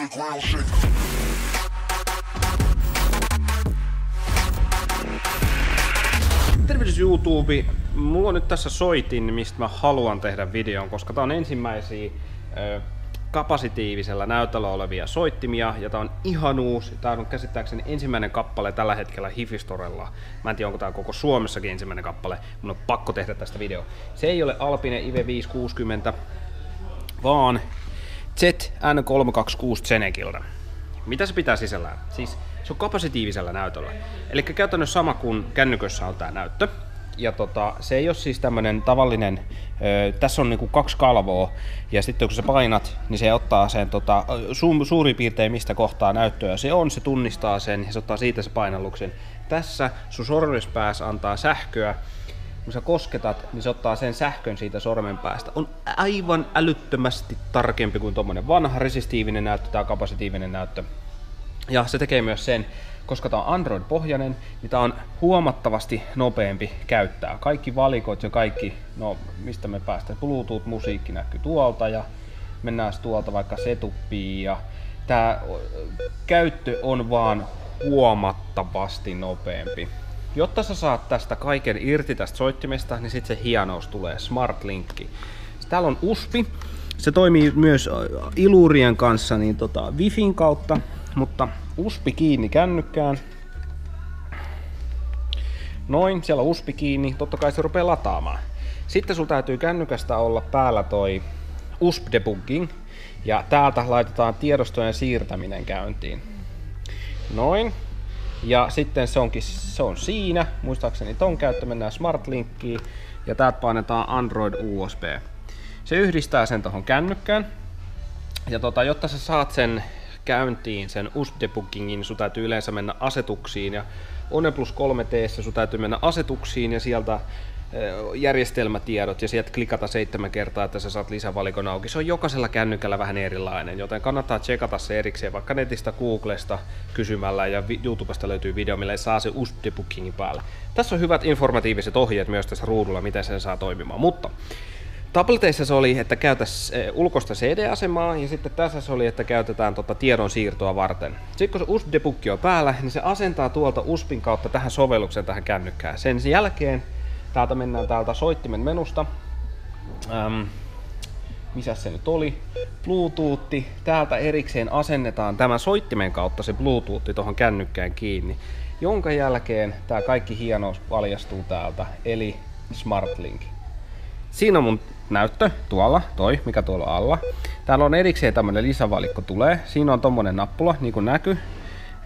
the ground shake. Tervehdys YouTube. Mulla on nyt tässä soitin, mistä mä haluan tehdä videon, koska tää on ensimmäisiä ö, kapasitiivisella näytöllä olevia soittimia, ja tää on ihan uusi. Tää on käsittääkseni ensimmäinen kappale tällä hetkellä Hifistorella. Mä en tiedä, onko tää koko Suomessakin ensimmäinen kappale. Mun on pakko tehdä tästä video. Se ei ole Alpine IV 560, vaan ZN326 Zenekilta. Mitä se pitää sisällään? Siis se on kapasitiivisella näytöllä. Eli käytännössä sama kuin kännykössä on tämä näyttö. Ja tota, se ei ole siis tämmönen tavallinen, ö, tässä on niinku kaksi kalvoa, ja sitten kun sä painat, niin se ottaa sen tota, su, suurin piirtein mistä kohtaa näyttöä se on, se tunnistaa sen, ja se ottaa siitä se painalluksen. Tässä sun sormispäässä antaa sähköä, kun sä kosketat, niin se ottaa sen sähkön siitä sormen päästä. On aivan älyttömästi tarkempi kuin tuommoinen vanha resistiivinen näyttö tai kapasitiivinen näyttö. Ja se tekee myös sen, koska tämä on Android-pohjainen, niin tämä on huomattavasti nopeampi käyttää. Kaikki valikot ja kaikki, no mistä me päästään, Bluetooth-musiikki näkyy tuolta ja mennään tuolta vaikka setuppiin ja tämä käyttö on vaan huomattavasti nopeampi. Jotta sä saat tästä kaiken irti tästä soittimesta, niin sitten se hienous tulee, Smart Linkki. Täällä on USB, se toimii myös Ilurien kanssa niin tota, Wifin kautta, mutta uspi kiinni kännykkään. Noin, siellä on uspi kiinni, totta kai se rupeaa lataamaan. Sitten sulla täytyy kännykästä olla päällä toi USB debugging, ja täältä laitetaan tiedostojen siirtäminen käyntiin. Noin. Ja sitten se onkin se on siinä, muistaakseni ton käyttö mennään Smart Linkkiin, ja täältä painetaan Android USB. Se yhdistää sen tuohon kännykkään, ja tota, jotta sä saat sen käyntiin sen USB-debuggingin, niin sun täytyy yleensä mennä asetuksiin. Ja OnePlus 3T sun täytyy mennä asetuksiin ja sieltä järjestelmätiedot ja sieltä klikata seitsemän kertaa, että sä saat lisävalikon auki. Se on jokaisella kännykällä vähän erilainen, joten kannattaa tsekata se erikseen vaikka netistä, Googlesta kysymällä ja YouTubesta löytyy video, millä saa se USB debuggingin päällä. Tässä on hyvät informatiiviset ohjeet myös tässä ruudulla, miten sen saa toimimaan, mutta Tableteissa se oli, että käytäs eh, ulkoista CD-asemaa ja sitten tässä se oli, että käytetään tota tiedon siirtoa varten. Sitten kun se USB debuggi on päällä, niin se asentaa tuolta USPin kautta tähän sovellukseen tähän kännykkään. Sen jälkeen täältä mennään täältä soittimen menusta. Ähm, missä se nyt oli? Bluetooth. Täältä erikseen asennetaan tämä soittimen kautta se Bluetooth tuohon kännykkään kiinni. Jonka jälkeen tämä kaikki hienous paljastuu täältä, eli SmartLink. Siinä on mun näyttö tuolla, toi, mikä tuolla alla. Täällä on erikseen tämmönen lisävalikko tulee. Siinä on tommonen nappula, niin kuin näkyy.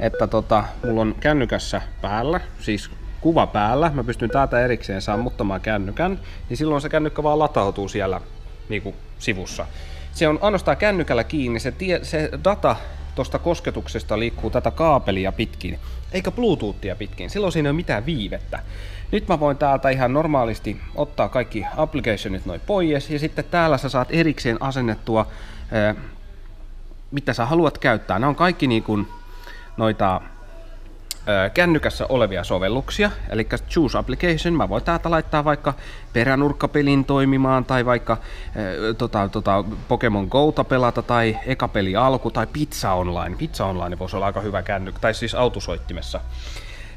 Että tota, mulla on kännykässä päällä, siis kuva päällä. Mä pystyn täältä erikseen sammuttamaan kännykän, niin silloin se kännykkä vaan latautuu siellä niin kuin sivussa. Se on ainoastaan kännykällä kiinni, se, tie, se data tuosta kosketuksesta liikkuu tätä kaapelia pitkin, eikä Bluetoothia pitkin. Silloin siinä ei ole mitään viivettä. Nyt mä voin täältä ihan normaalisti ottaa kaikki applicationit noin pois ja sitten täällä sä saat erikseen asennettua, mitä sä haluat käyttää. Nämä on kaikki niin kuin noita kännykässä olevia sovelluksia, eli Choose Application, mä voin täältä laittaa vaikka peränurkkapelin toimimaan, tai vaikka tota, tota, Pokemon Gouta pelata, tai eka peli alku, tai Pizza Online. Pizza Online voisi olla aika hyvä kännykkä, tai siis autosoittimessa.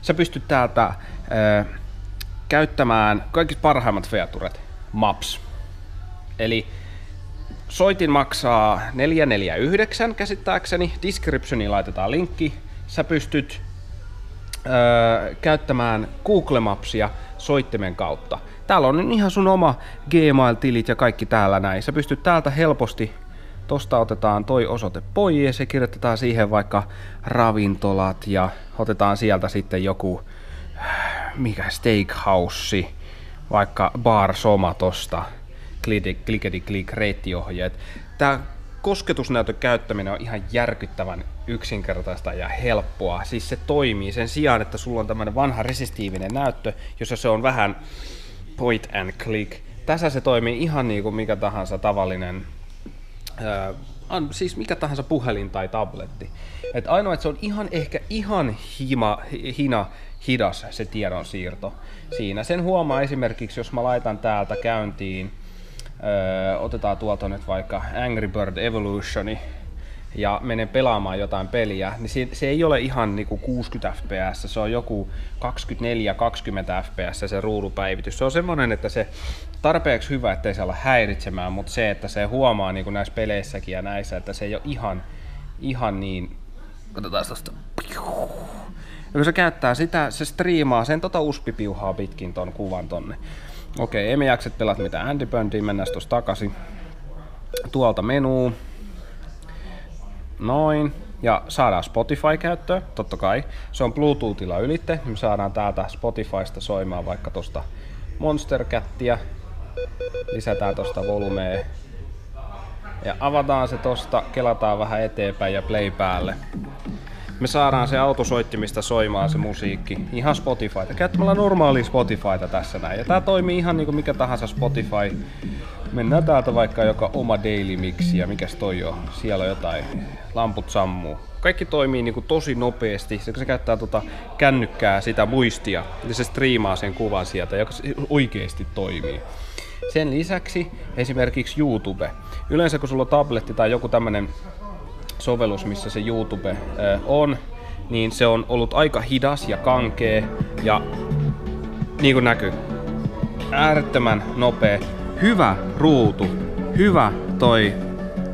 Sä pystyt täältä ää, käyttämään kaikista parhaimmat featuret, Maps. Eli soitin maksaa 449 käsittääkseni, descriptioniin laitetaan linkki, sä pystyt öö, käyttämään Google Mapsia soittimen kautta. Täällä on ihan sun oma Gmail-tilit ja kaikki täällä näin. Sä pystyt täältä helposti, tosta otetaan toi osoite pois ja se kirjoitetaan siihen vaikka ravintolat ja otetaan sieltä sitten joku mikä steakhouse, vaikka Bar Soma tosta, klikedi klik reittiohjeet. Tää kosketusnäytön käyttäminen on ihan järkyttävän yksinkertaista ja helppoa. Siis se toimii sen sijaan, että sulla on tämmöinen vanha resistiivinen näyttö, jossa se on vähän point and click. Tässä se toimii ihan niin kuin mikä tahansa tavallinen, äh, siis mikä tahansa puhelin tai tabletti. Et ainoa, että se on ihan ehkä ihan hima, hina hidas se tiedonsiirto siinä. Sen huomaa esimerkiksi, jos mä laitan täältä käyntiin, öö, otetaan tuolta nyt vaikka Angry Bird Evolutioni, ja menen pelaamaan jotain peliä, niin se, se ei ole ihan niinku 60 fps, se on joku 24-20 fps se ruudupäivitys. Se on semmoinen, että se tarpeeksi hyvä, ettei se olla häiritsemään, mutta se, että se huomaa niinku näissä peleissäkin ja näissä, että se ei ole ihan, ihan niin... Katsotaan tosta. Ja kun se käyttää sitä, se striimaa sen tota uspipiuhaa pitkin ton kuvan tonne. Okei, emme jakset pelata mitään Andy mennään tuossa takaisin. Tuolta menuu. Noin. Ja saadaan Spotify käyttöön, totta kai. Se on Bluetoothilla ylitte, niin me saadaan täältä Spotifysta soimaan vaikka tosta Monster Cattia. Lisätään tosta volumea. Ja avataan se tosta, kelataan vähän eteenpäin ja play päälle me saadaan se autosoittimista soimaan se musiikki ihan Spotifyta. Käyttämällä normaali Spotifyta tässä näin. Ja tää toimii ihan niinku mikä tahansa Spotify. Mennään täältä vaikka joka oma daily mixi ja mikäs toi on. Siellä on jotain, lamput sammuu. Kaikki toimii niinku tosi nopeasti. Se, se käyttää tota kännykkää sitä muistia ja se striimaa sen kuvan sieltä, joka oikeasti toimii. Sen lisäksi esimerkiksi YouTube. Yleensä kun sulla on tabletti tai joku tämmönen sovellus, missä se YouTube on, niin se on ollut aika hidas ja kankee ja niin kuin näkyy, äärettömän nopea, hyvä ruutu, hyvä toi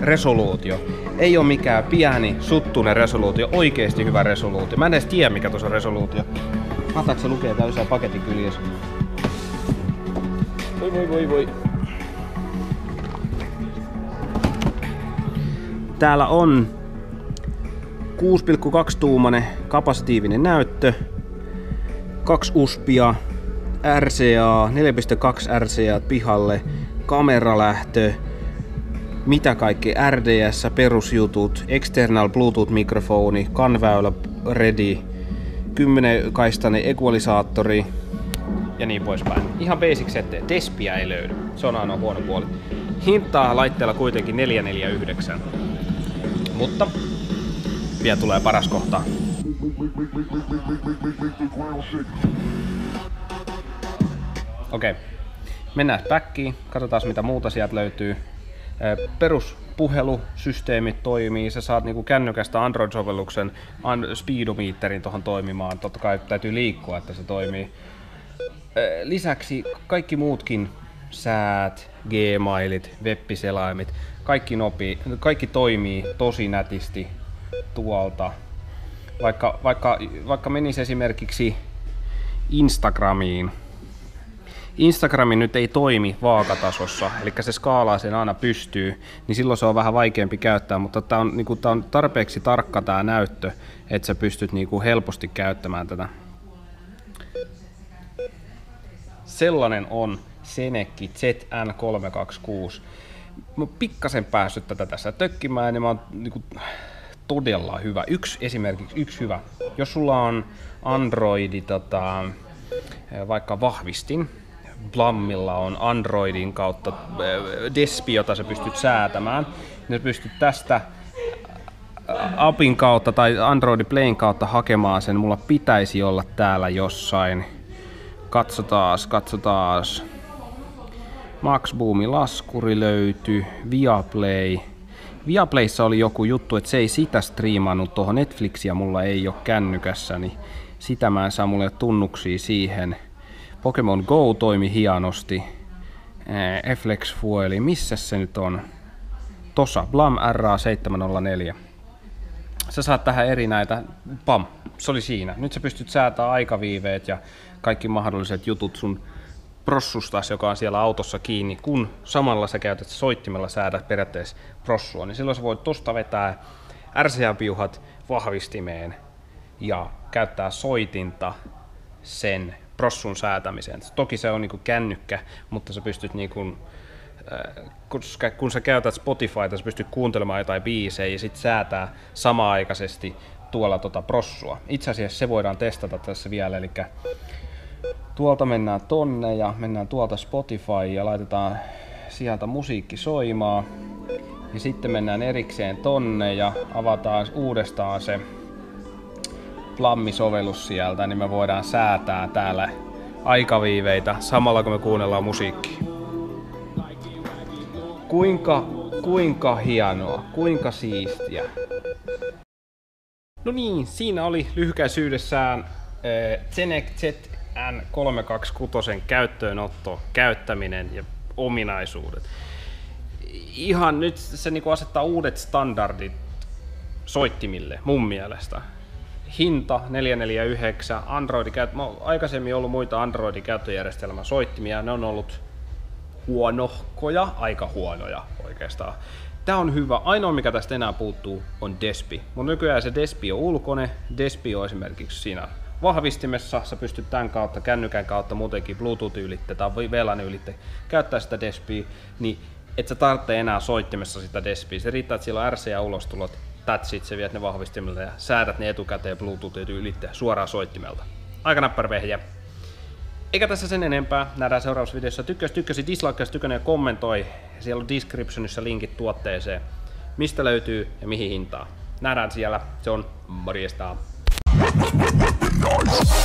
resoluutio. Ei ole mikään pieni, suttunen resoluutio, oikeesti hyvä resoluutio. Mä en edes tiedä mikä tuossa on resoluutio. Mahtaako se lukee täysin paketin kyljessä? Voi voi voi voi. Täällä on 6,2 tuumanen kapasitiivinen näyttö, kaksi uspia, RCA, 4.2 RCA pihalle, kameralähtö, mitä kaikki RDS, perusjutut, external Bluetooth-mikrofoni, kanväylä ready, 10 kaistainen equalisaattori ja niin poispäin. Ihan basic setteet. Despiä ei löydy. Se on ainoa huono puoli. Hintaa laitteella kuitenkin 449. Mutta vielä tulee paras kohta. Okei, okay. mennään backiin, katsotaan mitä muuta sieltä löytyy. Peruspuhelusysteemit toimii, sä saat niinku kännykästä Android-sovelluksen speedometerin tuohon toimimaan. Totta kai täytyy liikkua, että se toimii. Lisäksi kaikki muutkin säät, gmailit, web-selaimit, kaikki, nopi, kaikki toimii tosi nätisti tuolta. Vaikka, vaikka, vaikka menisi esimerkiksi Instagramiin, Instagrami nyt ei toimi vaakatasossa, eli se skaalaa sen aina pystyy, niin silloin se on vähän vaikeampi käyttää, mutta tämä on, niin on tarpeeksi tarkka tämä näyttö, että sä pystyt niin kuin, helposti käyttämään tätä. Sellainen on Senekki ZN326 mä pikkasen päässyt tätä tässä tökkimään, niin mä oon niinku todella hyvä. Yksi esimerkiksi, yksi hyvä. Jos sulla on Androidi, tota, vaikka vahvistin, Blammilla on Androidin kautta Despi, jota sä pystyt säätämään, niin sä pystyt tästä appin kautta tai Android Playn kautta hakemaan sen. Mulla pitäisi olla täällä jossain. Katsotaas, katsotaas. Max Boomi laskuri löytyi, Viaplay. Viaplayssa oli joku juttu, että se ei sitä striimannut tuohon Netflixiä, mulla ei ole kännykässä, niin sitä mä en saa mulle tunnuksia siihen. Pokemon Go toimi hienosti. Flex Fueli, missä se nyt on? Tossa, Blam RA704. Sä saat tähän eri näitä, pam, se oli siinä. Nyt sä pystyt säätämään aikaviiveet ja kaikki mahdolliset jutut sun prossustas, joka on siellä autossa kiinni, kun samalla sä käytät soittimella säädä periaatteessa prossua, niin silloin sä voit tosta vetää RCA-piuhat vahvistimeen ja käyttää soitinta sen prossun säätämiseen. Toki se on niin kännykkä, mutta sä pystyt niin kuin, äh, kun sä käytät Spotifyta, sä pystyt kuuntelemaan jotain biisejä ja sitten säätää samaaikaisesti tuolla tota prossua. Itse asiassa se voidaan testata tässä vielä, eli tuolta mennään tonne ja mennään tuolta Spotify ja laitetaan sieltä musiikki soimaan. Ja sitten mennään erikseen tonne ja avataan uudestaan se Plammi-sovellus sieltä, niin me voidaan säätää täällä aikaviiveitä samalla kun me kuunnellaan musiikkia. Kuinka Kuinka hienoa, kuinka siistiä. No niin, siinä oli lyhykäisyydessään äh, Zenec ZN326 käyttöönotto, käyttäminen ja ominaisuudet. Ihan nyt se niin asettaa uudet standardit soittimille mun mielestä. Hinta 449, Android mä aikaisemmin ollut muita Androidin käyttöjärjestelmän soittimia, ne on ollut huonohkoja, aika huonoja oikeastaan. Tää on hyvä. Ainoa mikä tästä enää puuttuu on Despi. Mun nykyään se Despi on ulkone. Despi on esimerkiksi siinä vahvistimessa. Sä pystyt tämän kautta, kännykän kautta muutenkin Bluetooth ylitte tai VLAN ylitte käyttää sitä Despiä, niin et sä tarvitse enää soittimessa sitä Despiä. Se riittää, että siellä on RCA-ulostulot, that's it, sä viet ne vahvistimelle ja säädät ne etukäteen Bluetooth ylitte suoraan soittimelta. Aika näppärä vehjä. Eikä tässä sen enempää. Nähdään seuraavassa videossa. Tykkäs, tykkäsi, dislike, tykkäne ja kommentoi. Siellä on descriptionissa linkit tuotteeseen. Mistä löytyy ja mihin hintaan. Nähdään siellä. Se on morjesta. Thanks.